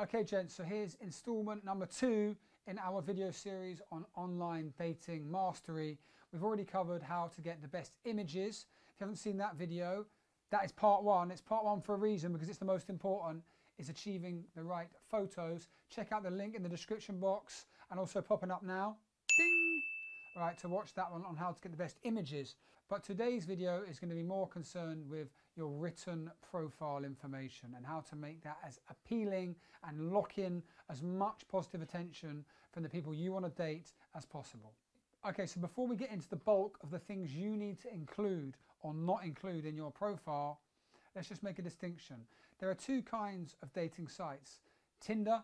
Okay, gents, so here's installment number two in our video series on online dating mastery. We've already covered how to get the best images. If you haven't seen that video, that is part one. It's part one for a reason because it's the most important is achieving the right photos. Check out the link in the description box and also popping up now. Ding! All right, to watch that one on how to get the best images. But today's video is going to be more concerned with your written profile information and how to make that as appealing and lock in as much positive attention from the people you want to date as possible. Okay, so before we get into the bulk of the things you need to include or not include in your profile, let's just make a distinction. There are two kinds of dating sites Tinder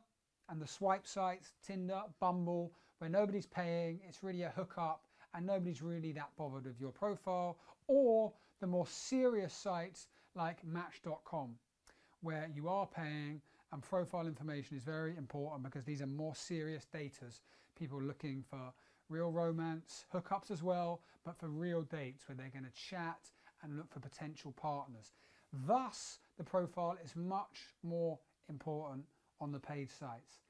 and the swipe sites, Tinder, Bumble, where nobody's paying, it's really a hookup and nobody's really that bothered with your profile, or the more serious sites like Match.com, where you are paying and profile information is very important because these are more serious daters. People looking for real romance, hookups as well, but for real dates where they're going to chat and look for potential partners. Thus, the profile is much more important on the paid sites.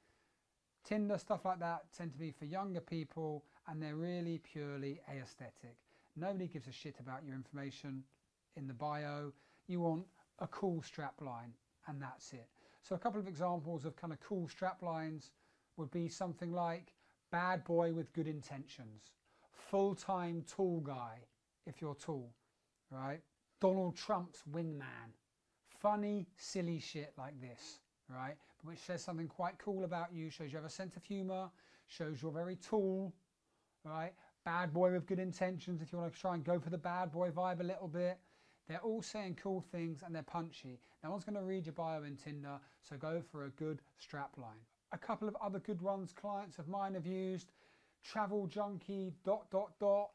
Tinder, stuff like that, tend to be for younger people and they're really purely aesthetic. Nobody gives a shit about your information in the bio. You want a cool strap line and that's it. So a couple of examples of kind of cool strap lines would be something like bad boy with good intentions, full-time tall guy if you're tall, right? Donald Trump's wingman, funny, silly shit like this, right? Which says something quite cool about you, shows you have a sense of humor, shows you're very tall, right? Bad boy with good intentions if you want to try and go for the bad boy vibe a little bit. They're all saying cool things and they're punchy. No one's going to read your bio in Tinder, so go for a good strap line. A couple of other good ones clients of mine have used. Travel junkie, dot, dot, dot,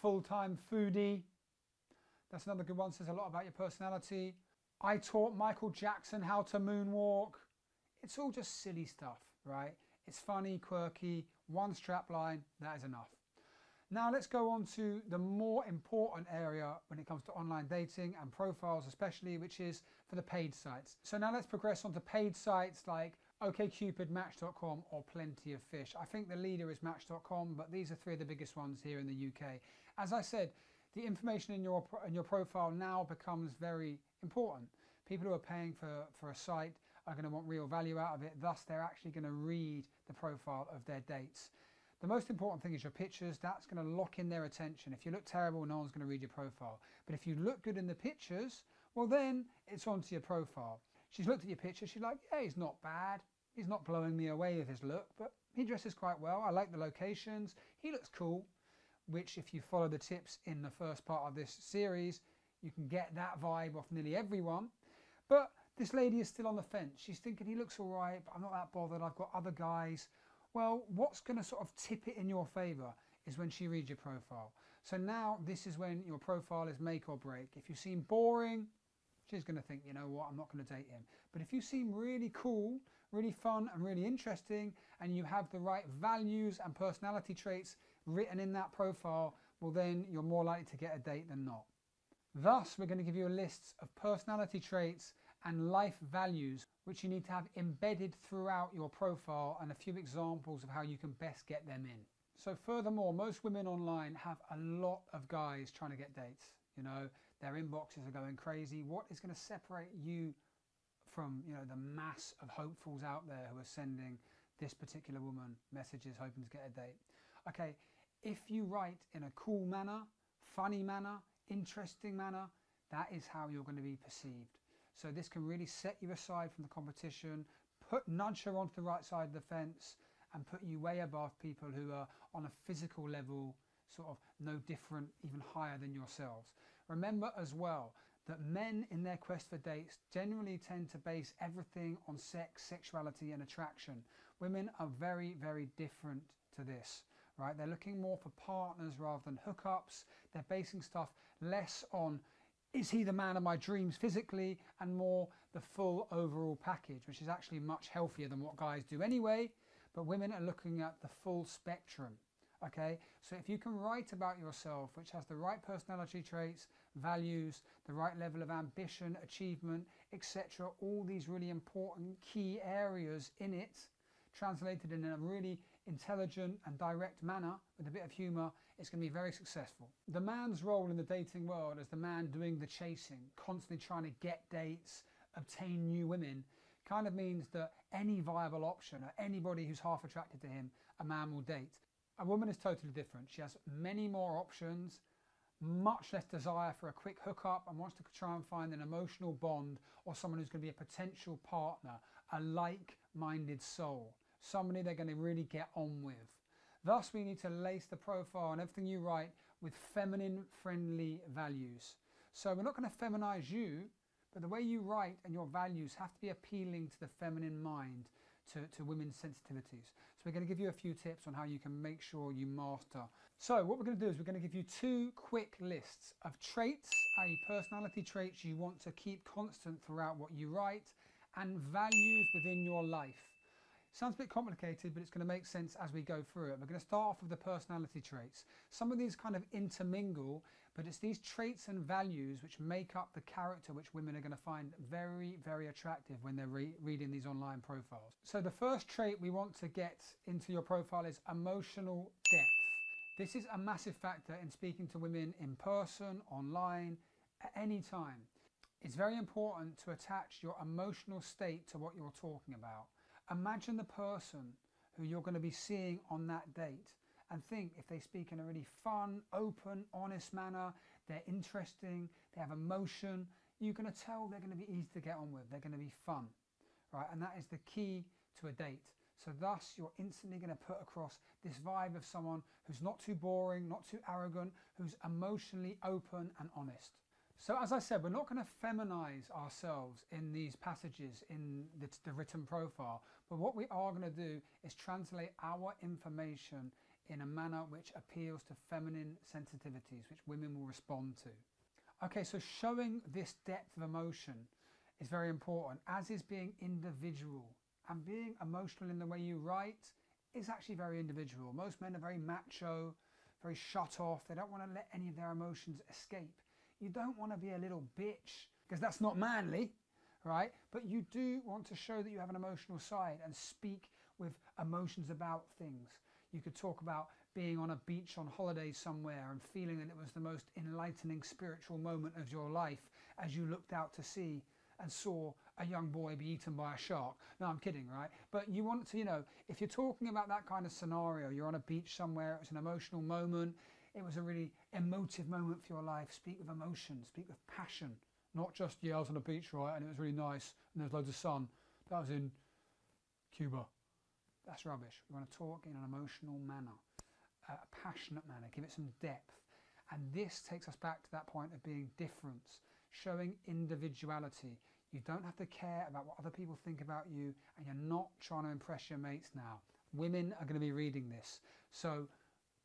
full-time foodie. That's another good one, says a lot about your personality. I taught Michael Jackson how to moonwalk. It's all just silly stuff, right? It's funny, quirky, one strap line, that is enough. Now let's go on to the more important area when it comes to online dating and profiles especially, which is for the paid sites. So now let's progress on to paid sites like OkCupid, Match.com or Plenty of Fish. I think the leader is Match.com, but these are three of the biggest ones here in the UK. As I said, the information in your, in your profile now becomes very important. People who are paying for, for a site are going to want real value out of it. Thus, they're actually going to read the profile of their dates. The most important thing is your pictures. That's going to lock in their attention. If you look terrible, no one's going to read your profile. But if you look good in the pictures, well, then it's onto your profile. She's looked at your picture. She's like, yeah, he's not bad. He's not blowing me away with his look, but he dresses quite well. I like the locations. He looks cool, which if you follow the tips in the first part of this series, you can get that vibe off nearly everyone. But this lady is still on the fence. She's thinking he looks all right, but I'm not that bothered. I've got other guys. Well, what's going to sort of tip it in your favor is when she reads your profile. So now this is when your profile is make or break. If you seem boring, she's going to think, you know what, I'm not going to date him. But if you seem really cool, really fun and really interesting, and you have the right values and personality traits written in that profile, well then you're more likely to get a date than not. Thus, we're going to give you a list of personality traits and life values which you need to have embedded throughout your profile and a few examples of how you can best get them in. So furthermore, most women online have a lot of guys trying to get dates. You know, their inboxes are going crazy. What is going to separate you from, you know, the mass of hopefuls out there who are sending this particular woman messages hoping to get a date? Okay, if you write in a cool manner, funny manner, interesting manner, that is how you're going to be perceived. So this can really set you aside from the competition, put nudge her onto the right side of the fence, and put you way above people who are on a physical level, sort of no different, even higher than yourselves. Remember as well that men in their quest for dates generally tend to base everything on sex, sexuality, and attraction. Women are very, very different to this right? They're looking more for partners rather than hookups. They're basing stuff less on is he the man of my dreams physically and more the full overall package, which is actually much healthier than what guys do anyway. But women are looking at the full spectrum. Okay, so if you can write about yourself, which has the right personality traits, values, the right level of ambition, achievement, etc. All these really important key areas in it, translated in a really intelligent and direct manner with a bit of humour, it's going to be very successful. The man's role in the dating world as the man doing the chasing, constantly trying to get dates, obtain new women, kind of means that any viable option or anybody who's half attracted to him, a man will date. A woman is totally different. She has many more options, much less desire for a quick hookup and wants to try and find an emotional bond or someone who's going to be a potential partner, a like minded soul, somebody they're going to really get on with. Thus, we need to lace the profile and everything you write with feminine friendly values. So, we're not going to feminize you, but the way you write and your values have to be appealing to the feminine mind, to, to women's sensitivities. So we're going to give you a few tips on how you can make sure you master. So what we're going to do is we're going to give you two quick lists of traits, i.e. personality traits you want to keep constant throughout what you write, and values within your life. Sounds a bit complicated, but it's going to make sense as we go through it. We're going to start off with the personality traits. Some of these kind of intermingle, but it's these traits and values which make up the character which women are going to find very, very attractive when they're re reading these online profiles. So the first trait we want to get into your profile is emotional depth. This is a massive factor in speaking to women in person, online, at any time. It's very important to attach your emotional state to what you're talking about. Imagine the person who you're going to be seeing on that date and think if they speak in a really fun, open, honest manner, they're interesting, they have emotion, you're going to tell they're going to be easy to get on with, they're going to be fun, right? And that is the key to a date. So thus you're instantly going to put across this vibe of someone who's not too boring, not too arrogant, who's emotionally open and honest. So as I said, we're not going to feminize ourselves in these passages in the, the written profile, but what we are going to do is translate our information in a manner which appeals to feminine sensitivities, which women will respond to. Okay, so showing this depth of emotion is very important, as is being individual. And being emotional in the way you write is actually very individual. Most men are very macho, very shut off. They don't want to let any of their emotions escape. You don't want to be a little bitch because that's not manly, right? But you do want to show that you have an emotional side and speak with emotions about things. You could talk about being on a beach on holiday somewhere and feeling that it was the most enlightening spiritual moment of your life as you looked out to sea and saw a young boy be eaten by a shark. No, I'm kidding, right? But you want to, you know, if you're talking about that kind of scenario, you're on a beach somewhere, it was an emotional moment, it was a really emotive moment for your life. Speak with emotion, speak with passion, not just, yeah, I was on a beach, right, and it was really nice and there's loads of sun. That was in Cuba. That's rubbish. We want to talk in an emotional manner, a passionate manner, give it some depth. And this takes us back to that point of being difference, showing individuality. You don't have to care about what other people think about you, and you're not trying to impress your mates now. Women are going to be reading this. So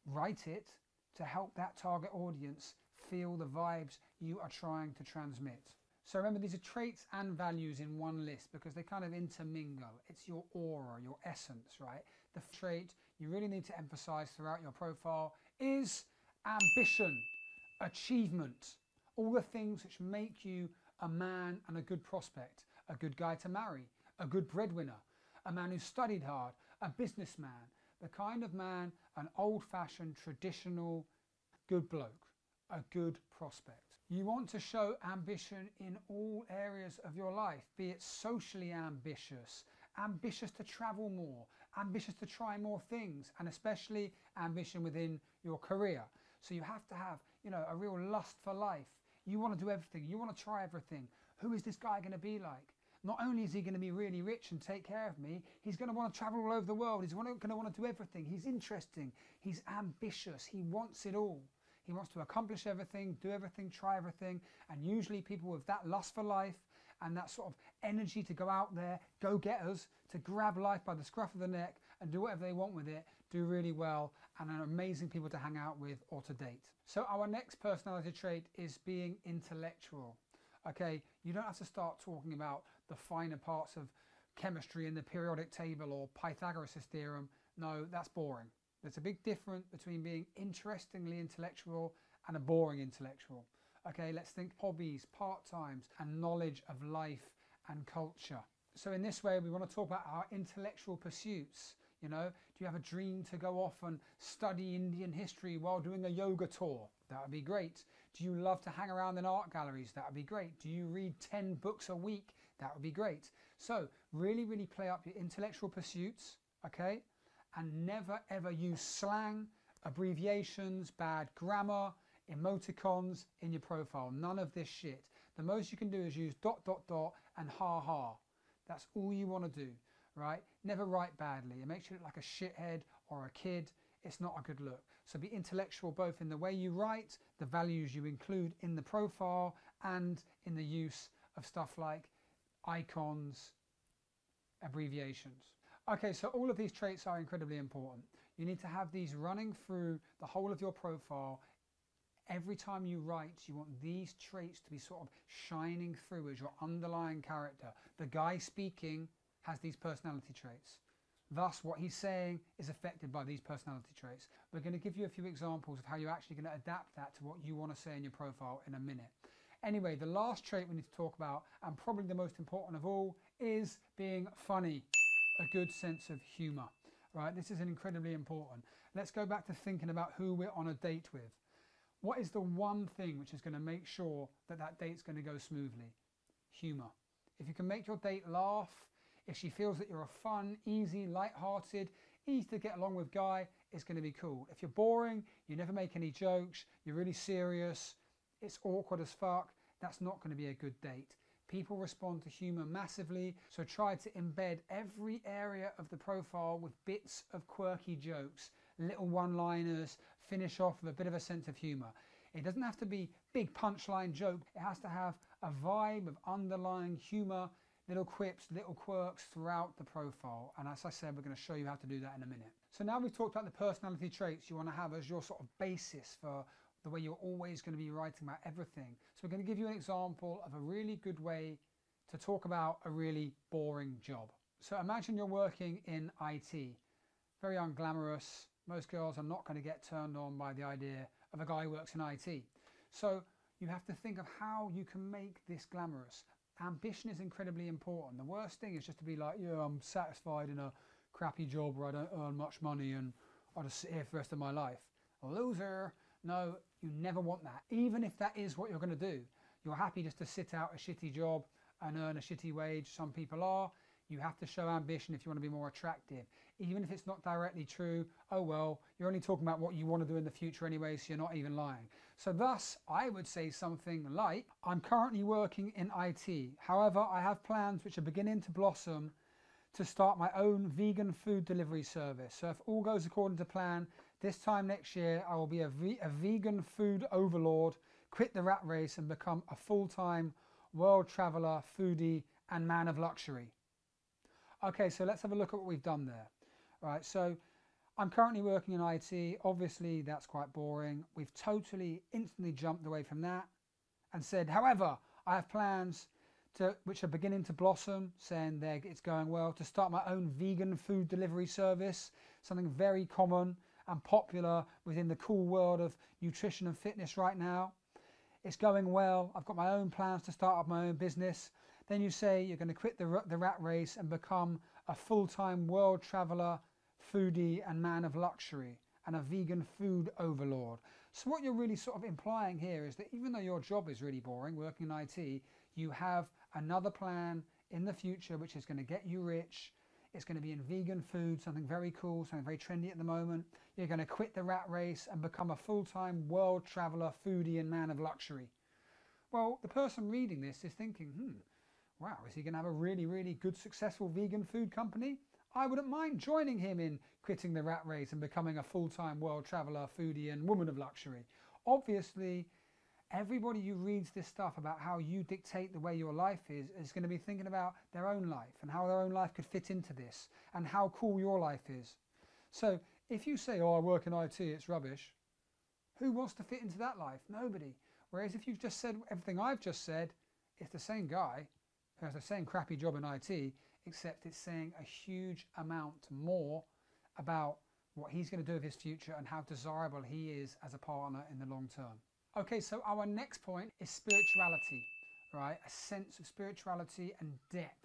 write it to help that target audience feel the vibes you are trying to transmit. So remember, these are traits and values in one list because they kind of intermingle. It's your aura, your essence, right? The trait you really need to emphasize throughout your profile is ambition, achievement, all the things which make you a man and a good prospect, a good guy to marry, a good breadwinner, a man who studied hard, a businessman, the kind of man, an old fashioned, traditional, good bloke, a good prospect. You want to show ambition in all areas of your life, be it socially ambitious, ambitious to travel more, ambitious to try more things, and especially ambition within your career. So you have to have, you know, a real lust for life. You want to do everything. You want to try everything. Who is this guy going to be like? Not only is he going to be really rich and take care of me, he's going to want to travel all over the world. He's going to want to do everything. He's interesting. He's ambitious. He wants it all. He wants to accomplish everything, do everything, try everything. And usually, people with that lust for life and that sort of energy to go out there, go getters, to grab life by the scruff of the neck and do whatever they want with it, do really well and are amazing people to hang out with or to date. So, our next personality trait is being intellectual. Okay, you don't have to start talking about the finer parts of chemistry in the periodic table or Pythagoras' theorem. No, that's boring. There's a big difference between being interestingly intellectual and a boring intellectual. Okay, let's think hobbies, part times, and knowledge of life and culture. So, in this way, we want to talk about our intellectual pursuits. You know, do you have a dream to go off and study Indian history while doing a yoga tour? That would be great. Do you love to hang around in art galleries? That would be great. Do you read 10 books a week? That would be great. So, really, really play up your intellectual pursuits, okay? And never ever use slang, abbreviations, bad grammar, emoticons in your profile. None of this shit. The most you can do is use dot, dot, dot, and ha ha. That's all you want to do, right? Never write badly. It makes you look like a shithead or a kid. It's not a good look. So be intellectual both in the way you write, the values you include in the profile, and in the use of stuff like icons, abbreviations. Okay, so all of these traits are incredibly important. You need to have these running through the whole of your profile. Every time you write, you want these traits to be sort of shining through as your underlying character. The guy speaking has these personality traits. Thus, what he's saying is affected by these personality traits. We're going to give you a few examples of how you're actually going to adapt that to what you want to say in your profile in a minute. Anyway, the last trait we need to talk about, and probably the most important of all, is being funny. A good sense of humour. Right, this is an incredibly important. Let's go back to thinking about who we're on a date with. What is the one thing which is going to make sure that that date's going to go smoothly? Humour. If you can make your date laugh, if she feels that you're a fun, easy, light-hearted, easy to get along with guy, it's going to be cool. If you're boring, you never make any jokes, you're really serious, it's awkward as fuck, that's not going to be a good date. People respond to humour massively, so try to embed every area of the profile with bits of quirky jokes, little one liners, finish off with a bit of a sense of humour. It doesn't have to be big punchline joke, it has to have a vibe of underlying humour, little quips, little quirks throughout the profile. And as I said, we're going to show you how to do that in a minute. So now we've talked about the personality traits you want to have as your sort of basis for the way you're always going to be writing about everything. So we're going to give you an example of a really good way to talk about a really boring job. So imagine you're working in IT, very unglamorous. Most girls are not going to get turned on by the idea of a guy who works in IT. So you have to think of how you can make this glamorous. Ambition is incredibly important. The worst thing is just to be like, yeah, I'm satisfied in a crappy job where I don't earn much money and I'll just sit here for the rest of my life. Loser. No, you never want that. Even if that is what you're going to do, you're happy just to sit out a shitty job and earn a shitty wage. Some people are. You have to show ambition if you want to be more attractive. Even if it's not directly true, oh well, you're only talking about what you want to do in the future anyway, so you're not even lying. So, thus, I would say something like I'm currently working in IT. However, I have plans which are beginning to blossom to start my own vegan food delivery service. So, if all goes according to plan, this time next year, I will be a, ve a vegan food overlord, quit the rat race, and become a full time world traveler, foodie, and man of luxury. Okay, so let's have a look at what we've done there. Right, so I'm currently working in IT. Obviously, that's quite boring. We've totally instantly jumped away from that and said, however, I have plans to, which are beginning to blossom, saying that it's going well, to start my own vegan food delivery service, something very common and popular within the cool world of nutrition and fitness right now. It's going well. I've got my own plans to start up my own business. Then you say you're going to quit the, the rat race and become a full time world traveler, foodie, and man of luxury, and a vegan food overlord. So, what you're really sort of implying here is that even though your job is really boring, working in IT, you have another plan in the future which is going to get you rich it's going to be in vegan food, something very cool, something very trendy at the moment. You're going to quit the rat race and become a full time world traveler, foodie, and man of luxury. Well, the person reading this is thinking, hmm, wow, is he going to have a really, really good, successful vegan food company? I wouldn't mind joining him in quitting the rat race and becoming a full time world traveler, foodie, and woman of luxury. Obviously, everybody who reads this stuff about how you dictate the way your life is is going to be thinking about their own life and how their own life could fit into this and how cool your life is. So if you say, oh, I work in IT, it's rubbish, who wants to fit into that life? Nobody. Whereas if you've just said everything I've just said, it's the same guy has the same crappy job in IT, except it's saying a huge amount more about what he's going to do with his future and how desirable he is as a partner in the long term. Okay, so our next point is spirituality, right? A sense of spirituality and depth.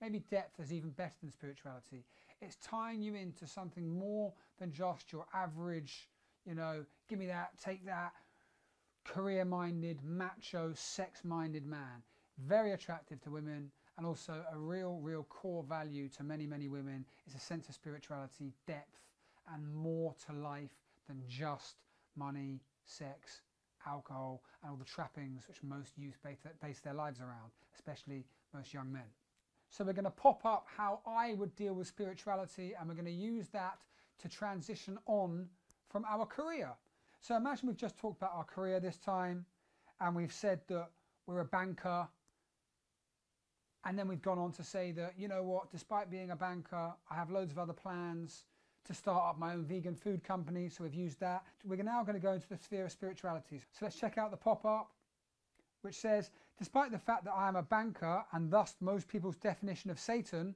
Maybe depth is even better than spirituality. It's tying you into something more than just your average, you know, give me that, take that, career minded, macho, sex minded man. Very attractive to women and also a real, real core value to many, many women is a sense of spirituality, depth, and more to life than just money, sex, alcohol, and all the trappings which most youth base their lives around, especially most young men. So we're going to pop up how I would deal with spirituality and we're going to use that to transition on from our career. So imagine we've just talked about our career this time and we've said that we're a banker and then we've gone on to say that, you know what, despite being a banker, I have loads of other plans to start up my own vegan food company. So we've used that. We're now going to go into the sphere of spiritualities. So let's check out the pop up, which says, despite the fact that I am a banker and thus most people's definition of Satan,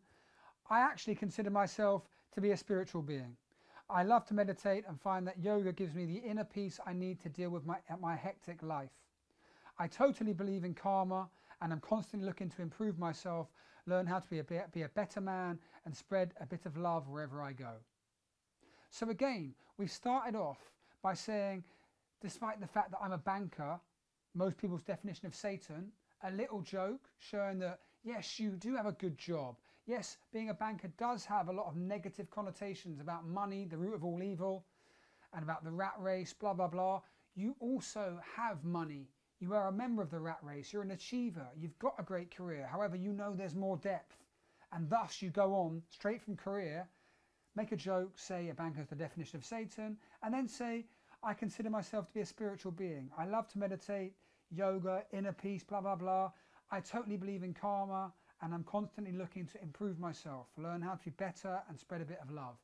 I actually consider myself to be a spiritual being. I love to meditate and find that yoga gives me the inner peace I need to deal with my, my hectic life. I totally believe in karma and I'm constantly looking to improve myself, learn how to be a, be a better man, and spread a bit of love wherever I go. So, again, we started off by saying, despite the fact that I'm a banker, most people's definition of Satan, a little joke showing that, yes, you do have a good job. Yes, being a banker does have a lot of negative connotations about money, the root of all evil, and about the rat race, blah, blah, blah. You also have money you are a member of the rat race, you're an achiever, you've got a great career, however, you know there's more depth. And thus you go on straight from career, make a joke, say a banker is the definition of Satan, and then say, I consider myself to be a spiritual being. I love to meditate, yoga, inner peace, blah, blah, blah. I totally believe in karma, and I'm constantly looking to improve myself, learn how to be better, and spread a bit of love.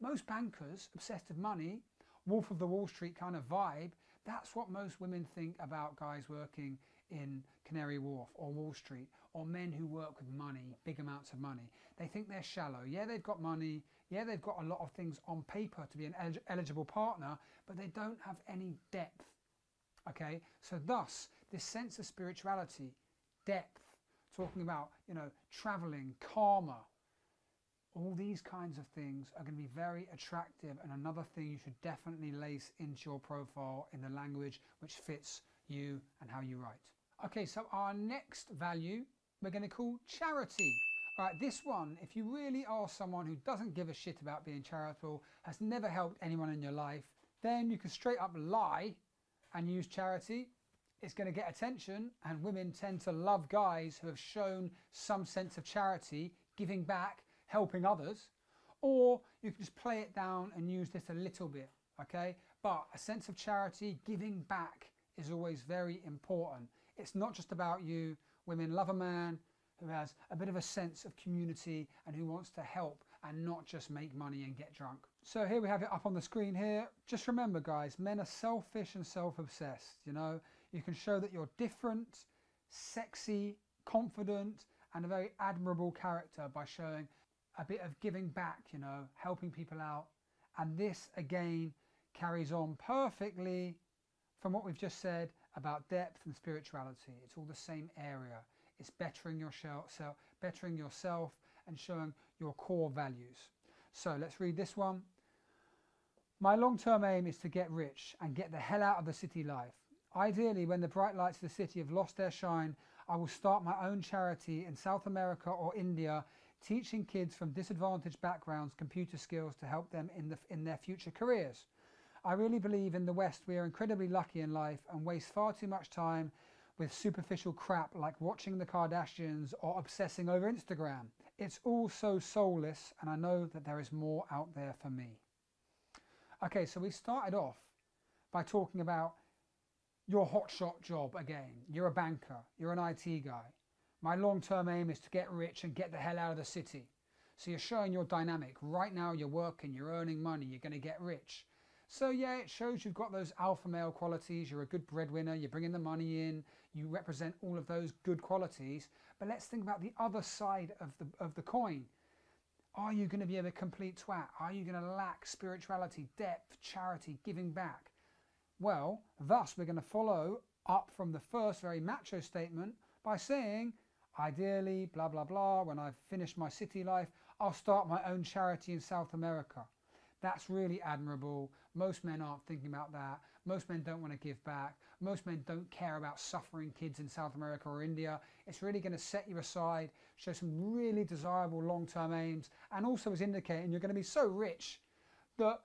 Most bankers, obsessed with money, Wolf of the Wall Street kind of vibe, that's what most women think about guys working in Canary Wharf or Wall Street or men who work with money, big amounts of money. They think they're shallow. Yeah, they've got money. Yeah, they've got a lot of things on paper to be an elig eligible partner, but they don't have any depth. Okay, so thus, this sense of spirituality, depth, talking about, you know, traveling, karma, all these kinds of things are going to be very attractive and another thing you should definitely lace into your profile in the language which fits you and how you write. Okay, so our next value we're going to call charity. All right, this one, if you really are someone who doesn't give a shit about being charitable, has never helped anyone in your life, then you can straight up lie and use charity. It's going to get attention, and women tend to love guys who have shown some sense of charity, giving back, helping others, or you can just play it down and use this a little bit, okay? But a sense of charity, giving back is always very important. It's not just about you. Women love a man who has a bit of a sense of community and who wants to help and not just make money and get drunk. So here we have it up on the screen here. Just remember guys, men are selfish and self-obsessed, you know. You can show that you're different, sexy, confident, and a very admirable character by showing a bit of giving back, you know, helping people out. And this again carries on perfectly from what we've just said about depth and spirituality. It's all the same area. It's bettering yourself, bettering yourself and showing your core values. So let's read this one. My long-term aim is to get rich and get the hell out of the city life. Ideally, when the bright lights of the city have lost their shine, I will start my own charity in South America or India teaching kids from disadvantaged backgrounds computer skills to help them in, the, in their future careers. I really believe in the West we are incredibly lucky in life and waste far too much time with superficial crap like watching the Kardashians or obsessing over Instagram. It's all so soulless and I know that there is more out there for me. Okay, so we started off by talking about your hotshot job again. You're a banker, you're an IT guy. My long term aim is to get rich and get the hell out of the city. So you're showing your dynamic. Right now, you're working, you're earning money, you're going to get rich. So, yeah, it shows you've got those alpha male qualities. You're a good breadwinner, you're bringing the money in, you represent all of those good qualities. But let's think about the other side of the, of the coin. Are you going to be a complete twat? Are you going to lack spirituality, depth, charity, giving back? Well, thus we're going to follow up from the first very macho statement by saying, ideally, blah, blah, blah, when I've finished my city life, I'll start my own charity in South America. That's really admirable. Most men aren't thinking about that. Most men don't want to give back. Most men don't care about suffering kids in South America or India. It's really going to set you aside, show some really desirable long term aims, and also is indicating you're going to be so rich that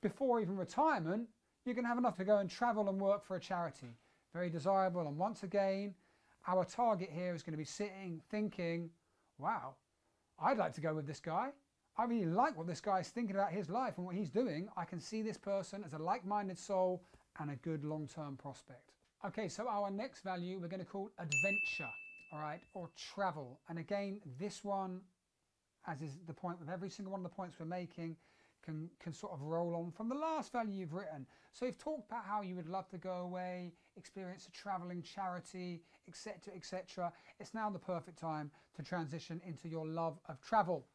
before even retirement, you're going to have enough to go and travel and work for a charity. Very desirable. And once again, our target here is going to be sitting thinking, wow, I'd like to go with this guy. I really like what this guy is thinking about his life and what he's doing. I can see this person as a like minded soul and a good long term prospect. Okay, so our next value we're going to call adventure, all right, or travel. And again, this one, as is the point with every single one of the points we're making, can, can sort of roll on from the last value you've written. So you've talked about how you would love to go away, experience a traveling charity, etc., etc. It's now the perfect time to transition into your love of travel.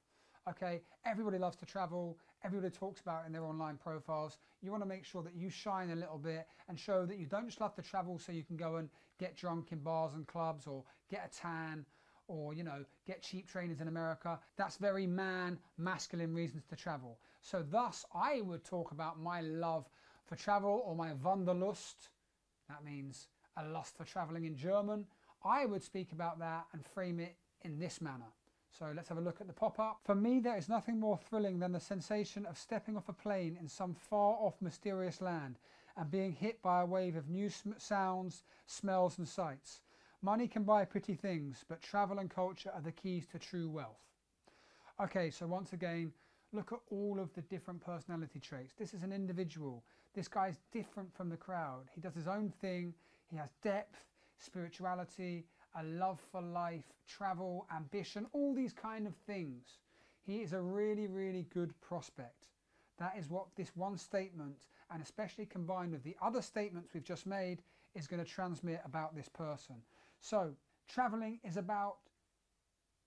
Okay, everybody loves to travel. Everybody talks about it in their online profiles. You want to make sure that you shine a little bit and show that you don't just love to travel so you can go and get drunk in bars and clubs or get a tan or you know get cheap trainers in America. That's very man, masculine reasons to travel. So thus, I would talk about my love for travel or my Wanderlust. That means a lust for traveling in German. I would speak about that and frame it in this manner. So let's have a look at the pop-up. For me, there is nothing more thrilling than the sensation of stepping off a plane in some far-off mysterious land and being hit by a wave of new sm sounds, smells and sights. Money can buy pretty things, but travel and culture are the keys to true wealth. Okay, so once again, look at all of the different personality traits. This is an individual. This guy's different from the crowd. He does his own thing. He has depth, spirituality, a love for life, travel, ambition, all these kind of things. He is a really, really good prospect. That is what this one statement, and especially combined with the other statements we've just made, is going to transmit about this person. So, traveling is about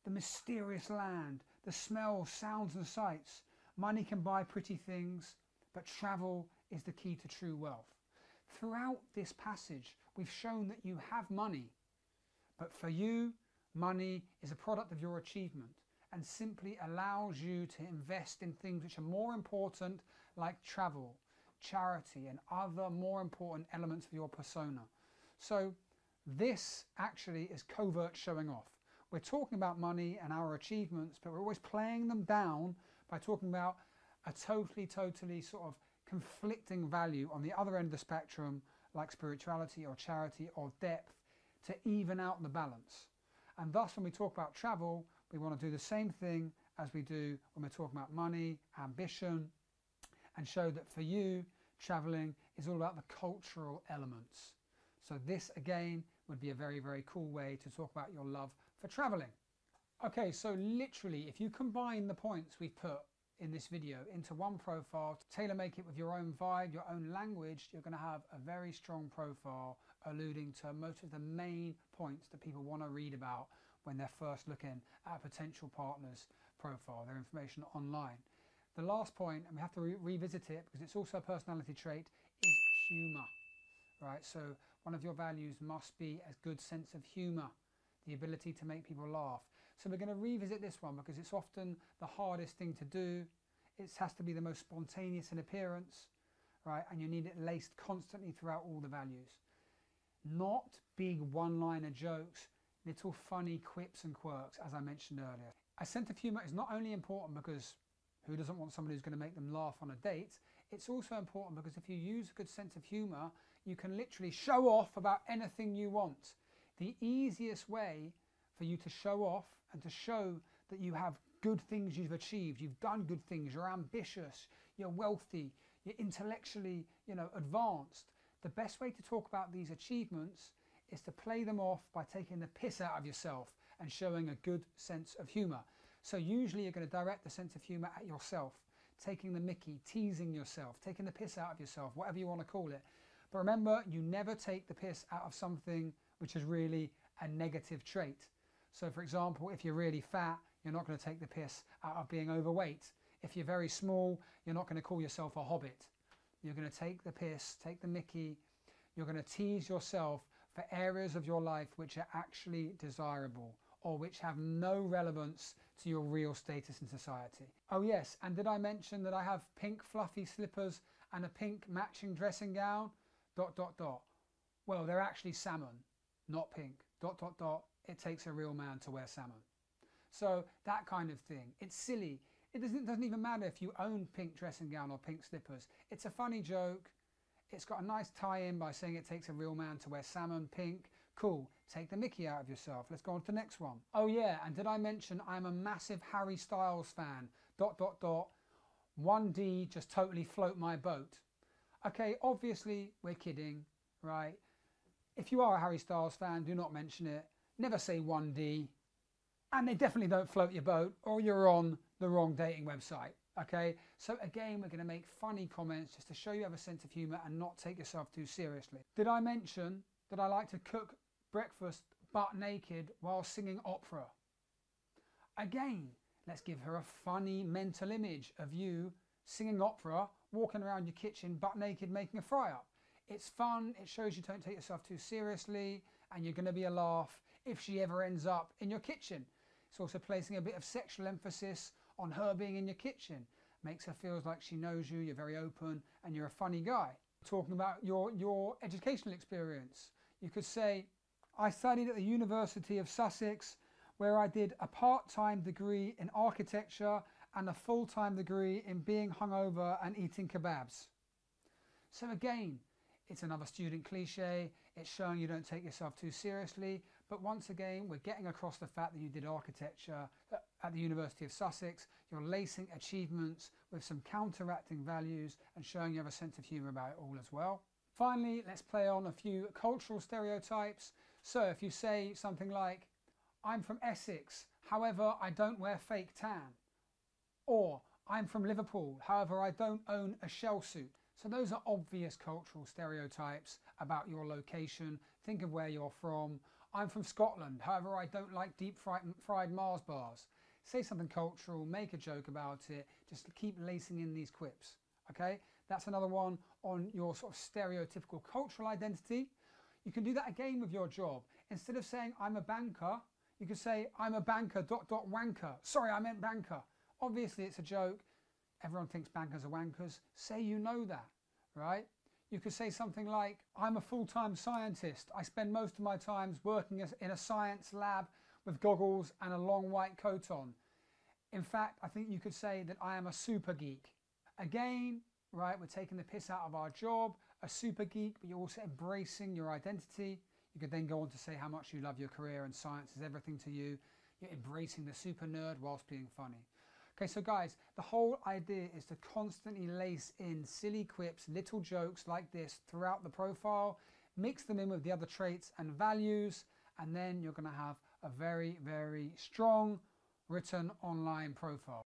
the mysterious land, the smells, sounds, and sights. Money can buy pretty things, but travel is the key to true wealth. Throughout this passage, we've shown that you have money, but for you, money is a product of your achievement and simply allows you to invest in things which are more important, like travel, charity, and other more important elements of your persona. So, this actually is covert showing off. We're talking about money and our achievements, but we're always playing them down by talking about a totally, totally sort of conflicting value on the other end of the spectrum, like spirituality or charity or depth to even out the balance. And thus, when we talk about travel, we want to do the same thing as we do when we're talking about money, ambition, and show that for you, traveling is all about the cultural elements. So, this again would be a very, very cool way to talk about your love for traveling. Okay, so literally, if you combine the points we've put in this video into one profile, to tailor make it with your own vibe, your own language, you're going to have a very strong profile alluding to most of the main points that people want to read about when they're first looking at a potential partner's profile, their information online. The last point, and we have to re revisit it because it's also a personality trait, is humour. Right, so one of your values must be a good sense of humour, the ability to make people laugh. So we're going to revisit this one because it's often the hardest thing to do. It has to be the most spontaneous in appearance, right? And you need it laced constantly throughout all the values not big one-liner jokes, little funny quips and quirks, as I mentioned earlier. A sense of humour is not only important because who doesn't want somebody who's going to make them laugh on a date, it's also important because if you use a good sense of humour, you can literally show off about anything you want. The easiest way for you to show off and to show that you have good things you've achieved, you've done good things, you're ambitious, you're wealthy, you're intellectually, you know, advanced, the best way to talk about these achievements is to play them off by taking the piss out of yourself and showing a good sense of humour. So usually you're going to direct the sense of humour at yourself, taking the mickey, teasing yourself, taking the piss out of yourself, whatever you want to call it. But remember, you never take the piss out of something which is really a negative trait. So for example, if you're really fat, you're not going to take the piss out of being overweight. If you're very small, you're not going to call yourself a hobbit You're going to take the piss, take the mickey. You're going to tease yourself for areas of your life which are actually desirable or which have no relevance to your real status in society. Oh yes, and did I mention that I have pink fluffy slippers and a pink matching dressing gown? Dot dot dot. Well, they're actually salmon, not pink. Dot dot dot. It takes a real man to wear salmon. So that kind of thing. It's silly. It doesn't, doesn't even matter if you own pink dressing gown or pink slippers. It's a funny joke. It's got a nice tie-in by saying it takes a real man to wear salmon pink. Cool. Take the mickey out of yourself. Let's go on to the next one. Oh yeah, and did I mention I'm a massive Harry Styles fan? Dot dot dot. 1D just totally float my boat. Okay, obviously we're kidding, right? If you are a Harry Styles fan, do not mention it. Never say 1D. And they definitely don't float your boat or you're on the wrong dating website. Okay, so again, we're going to make funny comments just to show you have a sense of humour and not take yourself too seriously. Did I mention that I like to cook breakfast butt naked while singing opera? Again, let's give her a funny mental image of you singing opera, walking around your kitchen butt naked making a fry up. It's fun, it shows you don't take yourself too seriously, and you're going to be a laugh if she ever ends up in your kitchen. It's also placing a bit of sexual emphasis on her being in your kitchen. Makes her feel like she knows you, you're very open, and you're a funny guy. Talking about your, your educational experience, you could say, I studied at the University of Sussex where I did a part-time degree in architecture and a full-time degree in being hungover and eating kebabs. So again, it's another student cliche. It's showing you don't take yourself too seriously. But once again, we're getting across the fact that you did architecture uh, at the University of Sussex. You're lacing achievements with some counteracting values and showing you have a sense of humour about it all as well. Finally, let's play on a few cultural stereotypes. So if you say something like, I'm from Essex, however, I don't wear fake tan. Or, I'm from Liverpool, however, I don't own a shell suit. So those are obvious cultural stereotypes about your location. Think of where you're from. I'm from Scotland, however, I don't like deep fried, Mars bars. Say something cultural, make a joke about it, just keep lacing in these quips. Okay, that's another one on your sort of stereotypical cultural identity. You can do that again with your job. Instead of saying I'm a banker, you could say I'm a banker dot dot wanker. Sorry, I meant banker. Obviously it's a joke. Everyone thinks bankers are wankers. Say you know that, right? You could say something like, I'm a full-time scientist. I spend most of my time working in a science lab with goggles and a long white coat on. In fact, I think you could say that I am a super geek. Again, right, we're taking the piss out of our job, a super geek, but you're also embracing your identity. You could then go on to say how much you love your career and science is everything to you. You're embracing the super nerd whilst being funny. Okay, so guys, the whole idea is to constantly lace in silly quips, little jokes like this throughout the profile, mix them in with the other traits and values, and then you're going to have a very, very strong written online profile.